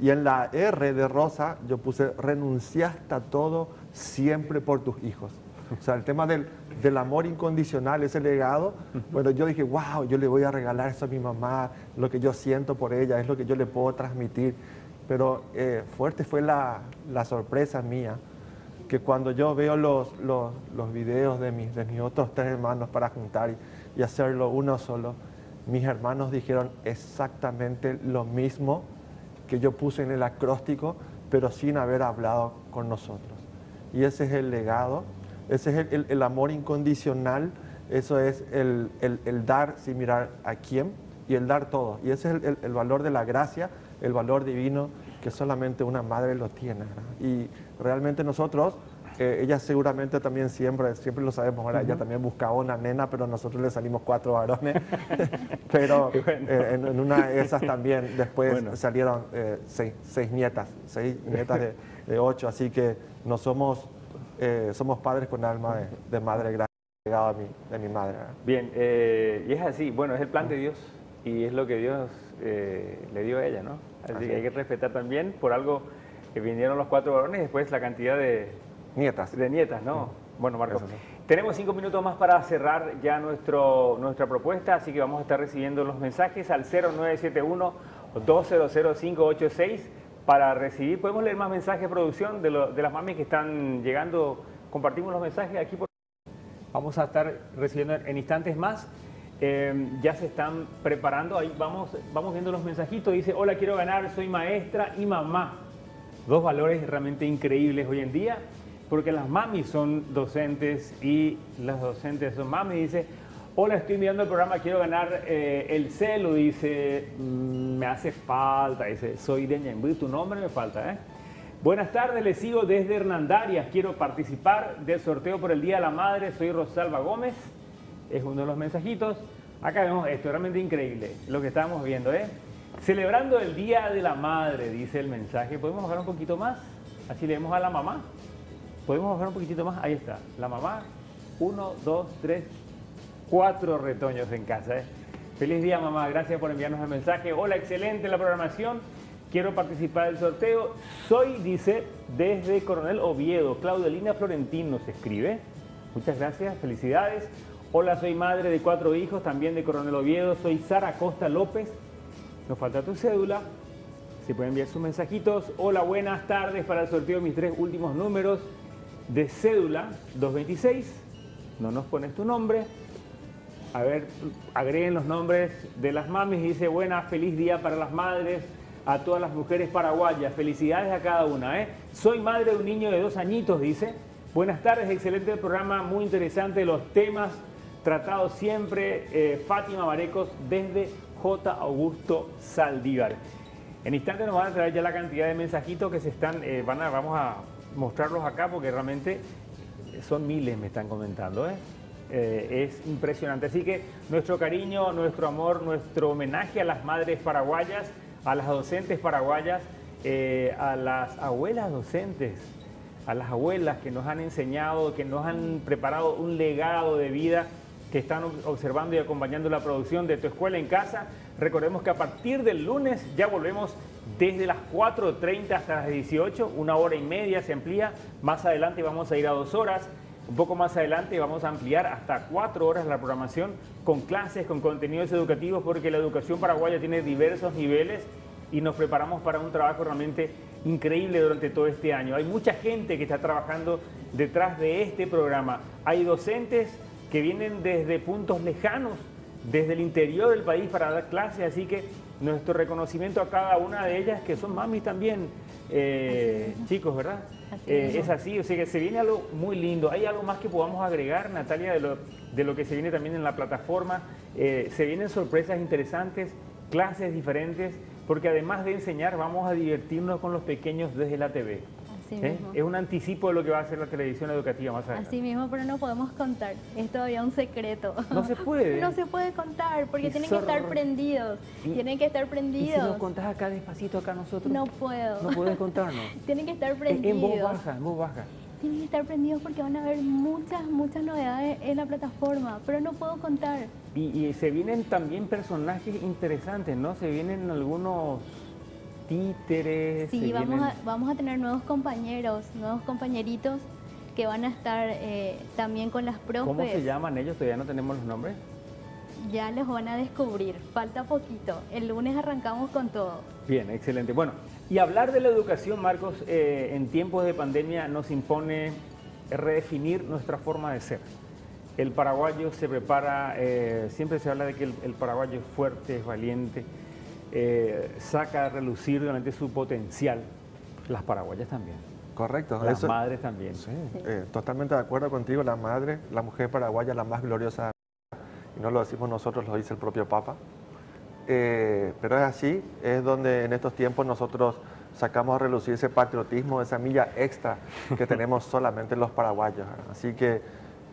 Y en la R de Rosa yo puse renunciaste a todo siempre por tus hijos. O sea, el tema del, del amor incondicional, ese legado, bueno, yo dije, wow, yo le voy a regalar eso a mi mamá, lo que yo siento por ella, es lo que yo le puedo transmitir. Pero eh, fuerte fue la, la sorpresa mía, que cuando yo veo los, los, los videos de mis, de mis otros tres hermanos para juntar y, y hacerlo uno solo, mis hermanos dijeron exactamente lo mismo que yo puse en el acróstico, pero sin haber hablado con nosotros. Y ese es el legado, ese es el, el- el amor incondicional, eso es el, dar sin mirar a quién y el dar todo. Y ese es el, valor de la gracia, el valor divino que solamente una madre lo tiene. Y realmente nosotros, eh, ella seguramente también siempre, siempre lo sabemos, ahora ella también buscaba una nena, pero nosotros le salimos cuatro varones. pero eh, en, en una de esas también después Bueno. salieron eh, seis, seis nietas, seis nietas de, de ocho, así que no somos, eh, somos padres con alma de, de madre gracias de mi, de mi madre. Bien, eh, y es así, bueno, es el plan de Dios y es lo que Dios eh, le dio a ella, ¿no? Así, Así que hay que respetar también, por algo que vinieron los cuatro varones y después la cantidad de, Nietas. de nietas, ¿no? Bueno, Marco, Eso sí. tenemos cinco minutos más para cerrar ya nuestro, nuestra propuesta, así que vamos a estar recibiendo los mensajes al 0971-200-586 para recibir. Podemos leer más mensajes de producción de, las mamis que están llegando. Compartimos los mensajes aquí. Por... Vamos a estar recibiendo en instantes más. Eh, ya se están preparando, ahí vamos, vamos viendo los mensajitos. Dice, hola, quiero ganar, soy maestra y mamá. Dos valores realmente increíbles hoy en día, porque las mamis son docentes y las docentes son mamis. Dice, hola, estoy mirando el programa, quiero ganar eh, el celo. Dice, "Mm, me hace falta. Dice, soy de Ñemby, tu nombre me falta, ¿eh? Buenas tardes, les sigo desde Hernandarias. Quiero participar del sorteo por el Día de la Madre. Soy Rosalba Gómez. Es uno de los mensajitos. Acá vemos esto, realmente increíble lo que estamos viendo, ¿eh? Celebrando el Día de la Madre, dice el mensaje. ¿Podemos bajar un poquito más? Así leemos a la mamá. ¿Podemos bajar un poquitito más? Ahí está. La mamá. Uno, dos, tres, cuatro retoños en casa. ¿eh? Feliz día, mamá. Gracias por enviarnos el mensaje. Hola, excelente la programación. Quiero participar del sorteo. Soy, dice, desde Coronel Oviedo. Claudelina Florentín nos escribe. Muchas gracias, felicidades. Hola, soy madre de cuatro hijos, también de Coronel Oviedo. Soy Sara Costa López. Nos falta tu cédula. Se pueden enviar sus mensajitos. Hola, buenas tardes para el sorteo de mis tres últimos números de cédula 226. No nos pones tu nombre. A ver, agreguen los nombres de las mamis. Dice, buena, feliz día para las madres, a todas las mujeres paraguayas. Felicidades a cada una. ¿eh? Soy madre de un niño de dos añitos, dice. Buenas tardes, excelente el programa, muy interesante los temas tratados siempre. eh, Fátima Marecos desde J. Augusto Saldívar. En instantes nos van a traer ya la cantidad de mensajitos que se están, eh, a, vamos a mostrarlos acá porque realmente son miles, me están comentando. ¿eh? Eh, es impresionante. Así que nuestro cariño, nuestro amor, nuestro homenaje a las madres paraguayas, a las docentes paraguayas, eh, a las abuelas docentes, a las abuelas que nos han enseñado, que nos han preparado un legado de vida, que están observando y acompañando la producción de Tu Escuela en Casa. Recordemos que a partir del lunes ya volvemos desde las 4.30 hasta las 18, una hora y media se amplía. Más adelante vamos a ir a dos horas. Un poco más adelante vamos a ampliar hasta cuatro horas la programación con clases, con contenidos educativos, porque la educación paraguaya tiene diversos niveles y nos preparamos para un trabajo realmente increíble durante todo este año. Hay mucha gente que está trabajando detrás de este programa. Hay docentes que vienen desde puntos lejanos, desde el interior del país para dar clases, así que nuestro reconocimiento a cada una de ellas, que son mamis también, eh, chicos, ¿verdad? Así Eh, es así, o sea que se viene algo muy lindo. ¿Hay algo más que podamos agregar, Natalia, de lo, de lo que se viene también en la plataforma? Eh, se vienen sorpresas interesantes, clases diferentes, porque además de enseñar, vamos a divertirnos con los pequeños desde la TV. Así ¿eh? mismo. Es un anticipo de lo que va a ser la televisión educativa más adelante. Así mismo, pero no podemos contar. Es todavía un secreto. No se puede. No se puede contar porque tienen que estar prendidos. Y- Tienen que estar ¿Y si nos prendidos. contás acá despacito acá nosotros? No puedo. No puedes contarnos. Tienen que estar En- prendidos. en voz baja, en voz baja. Tienen que estar prendidos porque van a haber muchas, muchas novedades en la plataforma, pero no puedo contar. Y, y se vienen también personajes interesantes, ¿no? Se vienen algunos títeres. Sí, se vamos vienen- a, vamos a tener nuevos compañeros, nuevos compañeritos que van a estar eh, también con las profes. ¿Cómo se llaman ellos? Todavía no tenemos los nombres. Ya los van a descubrir, falta poquito. El lunes arrancamos con todo. Bien, excelente. Bueno, y hablar de la educación, Marcos, eh, en tiempos de pandemia nos impone redefinir nuestra forma de ser. El paraguayo se prepara, eh, siempre se habla de que el, el paraguayo es fuerte, es valiente, eh, saca a relucir realmente su potencial. Las paraguayas también. Correcto. Las eso- madres también. Sí, eh, totalmente de acuerdo contigo. La madre, la mujer paraguaya, la más gloriosa. Y no lo decimos nosotros, lo dice el propio Papa. Eh, pero es así, es donde en estos tiempos nosotros sacamos a relucir ese patriotismo, esa milla extra que tenemos solamente los paraguayos. Así que,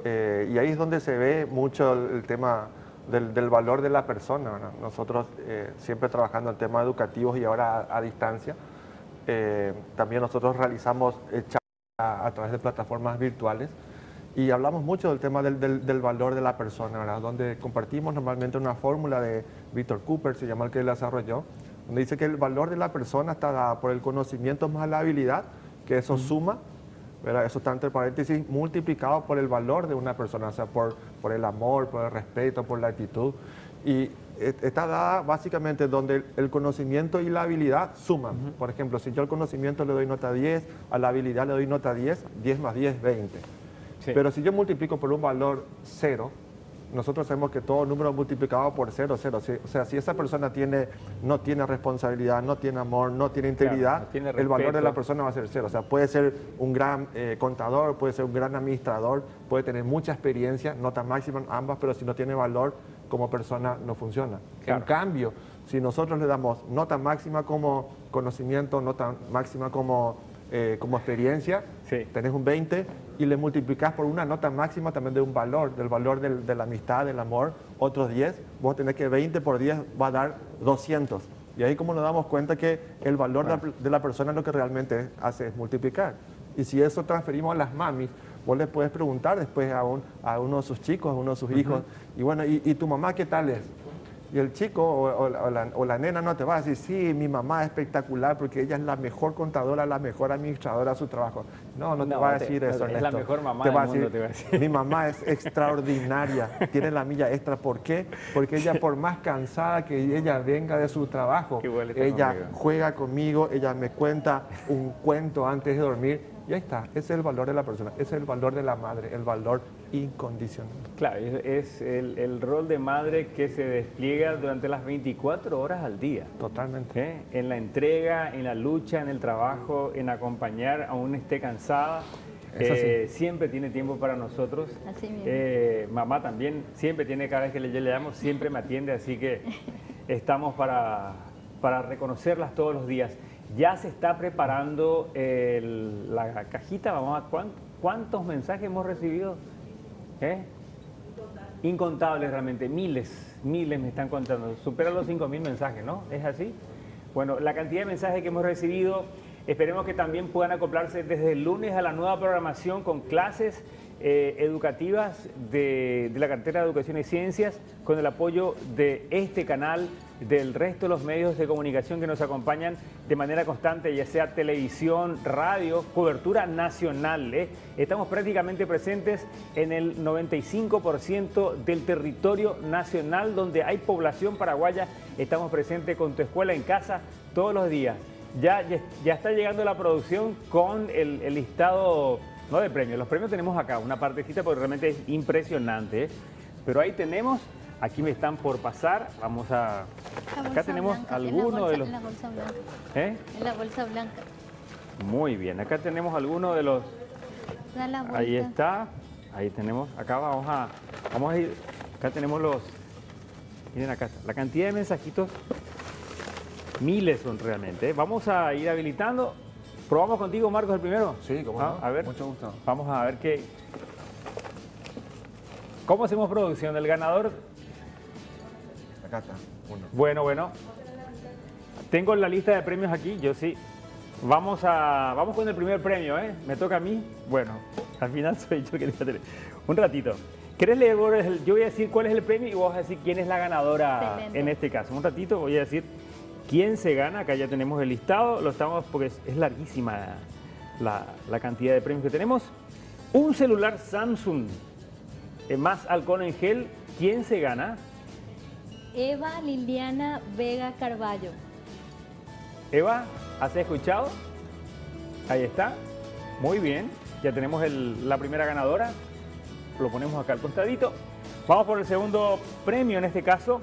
eh, y ahí es donde se ve mucho el, el tema del, del valor de la persona. ¿verdad? Nosotros eh, siempre trabajando en temas educativos y ahora a, a distancia, eh, también nosotros realizamos charlas a, a través de plataformas virtuales y hablamos mucho del tema del, del- del valor de la persona, ¿verdad? donde compartimos normalmente una fórmula de Víctor Cooper, se llama el que la desarrolló, donde dice que el valor de la persona está dado por el conocimiento más la habilidad, que eso suma, ¿verdad? eso está entre paréntesis, multiplicado por el valor de una persona, o sea, por, por el amor, por el respeto, por la actitud. Y eh, está dada básicamente donde el, conocimiento y la habilidad suman. Por ejemplo, si yo al conocimiento le doy nota 10, a la habilidad le doy nota 10, 10 más 10, 20. Sí. Pero si yo multiplico por un valor cero, nosotros sabemos que todo número multiplicado por cero, cero. Si- o sea, si esa persona tiene, no tiene responsabilidad, no tiene amor, no tiene integridad, no tiene el valor de la persona va a ser cero. O sea, puede ser un gran eh, contador, puede ser un gran administrador, puede tener mucha experiencia, nota máxima en ambas, pero si no tiene valor como persona no funciona. Claro. En cambio, si nosotros le damos nota máxima como conocimiento, nota máxima como, eh, como experiencia, Sí. tenés un 20 y le multiplicás por una nota máxima también de un valor, del valor del- de la amistad, del amor, otros 10, vos tenés que 20 por 10 va a dar 200. Y ahí como nos damos cuenta que el valor de la- de la persona lo que realmente hace es multiplicar. Y si eso transferimos a las mamis, vos le puedes preguntar después a, un- a uno de sus chicos, a uno de sus hijos, y bueno, ¿y, y tu mamá qué tal es? Y el chico o, o la- o la, o la nena no te va a decir, sí, mi mamá es espectacular porque ella es la mejor contadora, la mejor administradora de su trabajo. No, no te No, va a te- decir no, eso. es la mejor mamá Te del va a mundo, decir, te va a decir. Mi mamá es extraordinaria, tiene la milla extra. ¿Por qué? Porque ella, por más cansada que ella venga de su trabajo, ella conmigo. juega conmigo, ella me cuenta un cuento antes de dormir. Y ahí está, ese es el valor de la persona, ese es el valor de la madre, el valor incondicional. Claro, es, el, el rol de madre que se despliega durante las 24 horas al día. Totalmente. ¿eh? En la entrega, en la lucha, en el trabajo, en acompañar, aún esté cansada. Eh, siempre tiene tiempo para nosotros. Así mismo. Eh, mamá también siempre tiene, cada vez que yo le llamo, siempre me atiende, así que estamos para, para reconocerlas todos los días. Ya se está preparando la cajita, vamos a ¿cuán- cuántos mensajes hemos recibido. ¿Eh? Incontables realmente, miles, miles me están contando. Supera los 5.000 mensajes, ¿no? ¿Es así? Bueno, la cantidad de mensajes que hemos recibido, esperemos que también puedan acoplarse desde el lunes a la nueva programación con clases eh, educativas de, la cartera de Educación y Ciencias, con el apoyo de este canal, del resto de los medios de comunicación que nos acompañan de manera constante, ya sea televisión, radio, cobertura nacional. ¿eh? Estamos prácticamente presentes en el 95% del territorio nacional donde hay población paraguaya. Estamos presentes con tu escuela en casa todos los días. Ya, ya, ya está llegando la producción con el, el listado, no de premios, los premios tenemos acá, una partecita porque realmente es impresionante. ¿eh? Pero ahí tenemos, aquí me están por pasar, vamos a... Acá tenemos blanca, algunos de los... En la bolsa blanca. ¿eh? En la bolsa blanca. Muy bien, acá tenemos algunos de los... Da la vuelta. Ahí está, ahí tenemos, acá vamos a, vamos a ir, acá tenemos los, miren acá, está, la cantidad de mensajitos, miles son realmente, ¿eh? vamos a ir habilitando, probamos contigo Marcos el primero. Sí, cómo Ah, no, A ver, mucho gusto. vamos a ver qué, ¿cómo hacemos producción? ¿El ganador? Acá está, uno. Bueno, bueno, tengo la lista de premios aquí, yo sí. Vamos a vamos con el primer premio, ¿eh? Me toca a mí. Bueno, al final soy yo que tener. Un ratito. ¿Querés leer? Yo voy a decir cuál es el premio y vos vas a decir quién es la ganadora Excelente. en este caso. Un ratito voy a decir quién se gana. Acá ya tenemos el listado. Lo estamos porque es, es larguísima la, la cantidad de premios que tenemos. Un celular Samsung eh, más alcohol en gel, ¿quién se gana? Eva Liliana Vega Carballo. Eva, ¿has escuchado? Ahí está. Muy bien. Ya tenemos el- la primera ganadora. Lo ponemos acá al costadito. Vamos por el segundo premio, en este caso,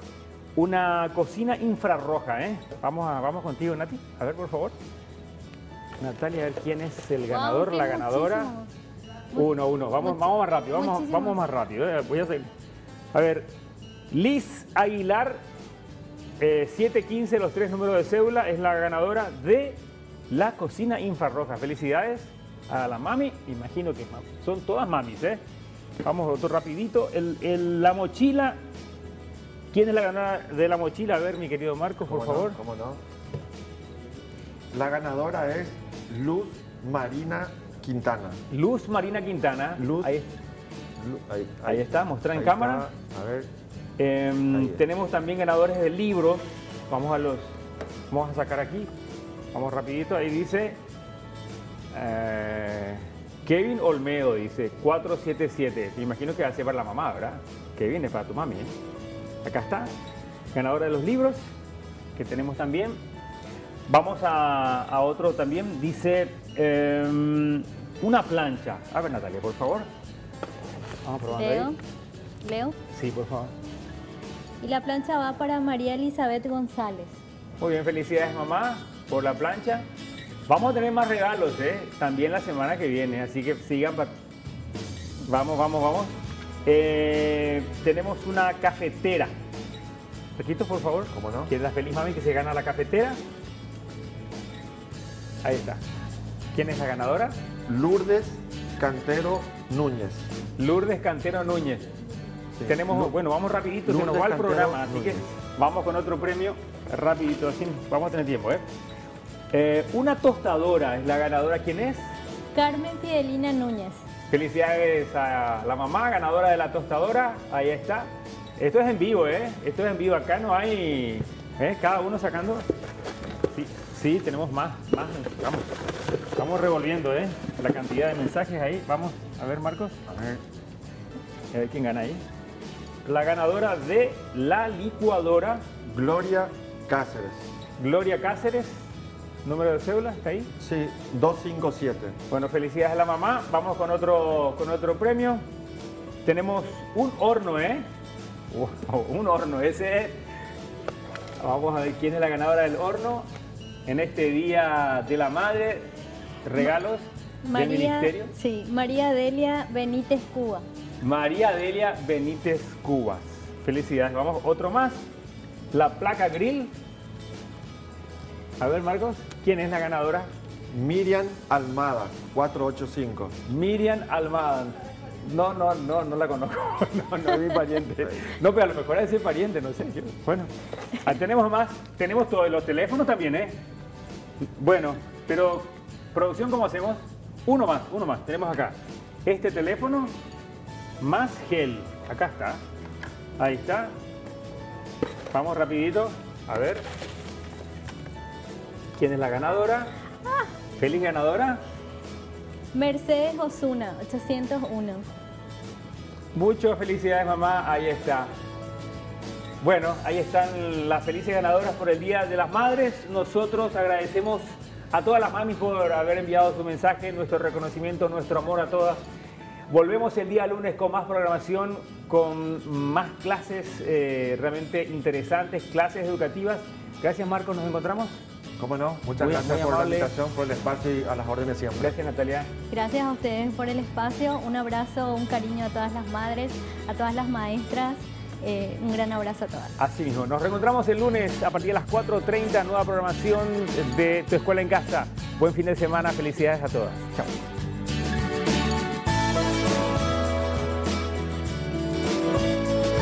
una cocina infrarroja. ¿eh? Vamos, a- vamos contigo, Nati. A ver, por favor. Natalia, a ver quién es el ganador, Wow, la ganadora. Uno, uno. Vamos, Muchi- vamos más rápido, vamos, vamos más rápido. eh. Voy a hacer. A ver, Liz Aguilar, eh, 715, los tres números de cédula, es la ganadora de la cocina infrarroja. Felicidades a la mami, imagino que son todas mamis, ¿eh? Vamos otro rapidito. El- el- la mochila, ¿quién es la ganadora de la mochila? A ver, mi querido Marcos, por ¿Cómo no? favor. ¿Cómo no? La ganadora es Luz Marina Quintana. Luz Marina Quintana. Luz. Ahí, Lu- Ahí, Ahí está, mostrar en cámara. está. A ver, Em, tenemos también ganadores de libros. Vamos a los. Vamos a sacar aquí. Vamos rapidito. Ahí dice. eh, Kevin Olmedo dice 477. Te imagino que va a ser para la mamá, ¿verdad? Kevin es para tu mami. ¿eh? Acá está. Ganadora de los libros que tenemos también. Vamos a, a otro también. Dice em, una plancha. A ver, Natalia, por favor. Vamos probando Leo. ahí. Leo. Sí, por favor. Y la plancha va para María Elizabeth González. Muy bien, felicidades mamá por la plancha. Vamos a tener más regalos, ¿eh? También la semana que viene, así que sigan. Vamos, vamos, vamos. Eh, tenemos una cafetera. Requito, por favor. ¿Cómo no? ¿Quién es la feliz mami que se gana la cafetera? Ahí está. ¿Quién es la ganadora? Lourdes Cantero Núñez. Lourdes Cantero Núñez. Sí. Tenemos, bueno, vamos rapidito, se nos Lourdes va el Cantero programa, así que vamos con otro premio rapidito, así vamos a tener tiempo, ¿eh? Eh, una tostadora es la ganadora, ¿quién es? Carmen Fidelina Núñez. Felicidades a la mamá, ganadora de la tostadora, ahí está. Esto es en vivo, ¿eh? Esto es en vivo, acá no hay, ¿eh? Cada uno sacando. Sí, sí, tenemos más, más, vamos. Estamos revolviendo, ¿eh? La cantidad de mensajes ahí. Vamos, a ver, Marcos. A ver. A ver quién gana ahí. La ganadora de la licuadora, Gloria Cáceres. Gloria Cáceres. Número de cédula, ¿está ahí? Sí, 257. Bueno, felicidades a la mamá. Vamos con otro, con otro premio. Tenemos un horno, ¿eh? Wow, un horno. Ese es. Vamos a ver quién es la ganadora del horno en este Día de la Madre. Regalos del María, Ministerio. sí, María Delia Benítez Cuba. María Delia Benítez Cubas. Felicidades. Vamos, otro más. La placa grill. A ver, Marcos, ¿quién es la ganadora? Miriam Almada, 485. Miriam Almada. No, no, no, no la conozco. No, no es mi pariente. No, pero a lo mejor es decir pariente, no sé. Bueno, ah, tenemos más. Tenemos todos los teléfonos también, ¿eh? Bueno, pero producción, ¿cómo hacemos? Uno más, uno más. Tenemos acá este teléfono más gel. Acá está. Ahí está. Vamos rapidito. A ver. ¿Quién es la ganadora? ¿Feliz ganadora? Mercedes Osuna, 801. Muchas felicidades, mamá. Ahí está. Bueno, ahí están las felices ganadoras por el Día de las Madres. Nosotros agradecemos a todas las mamis por haber enviado su mensaje, nuestro reconocimiento, nuestro amor a todas. Volvemos el día lunes con más programación, con más clases eh, realmente interesantes, clases educativas. Gracias, Marcos. Nos encontramos. ¿Cómo no? Muchas Muy- gracias muy por amable. la invitación, por el espacio y a las órdenes siempre. Gracias, Natalia. Gracias a ustedes por el espacio. Un abrazo, un cariño a todas las madres, a todas las maestras. Eh, un gran abrazo a todas. Así mismo, nos reencontramos el lunes a partir de las 4.30, nueva programación de Tu Escuela en Casa. Buen fin de semana, felicidades a todas. Chao.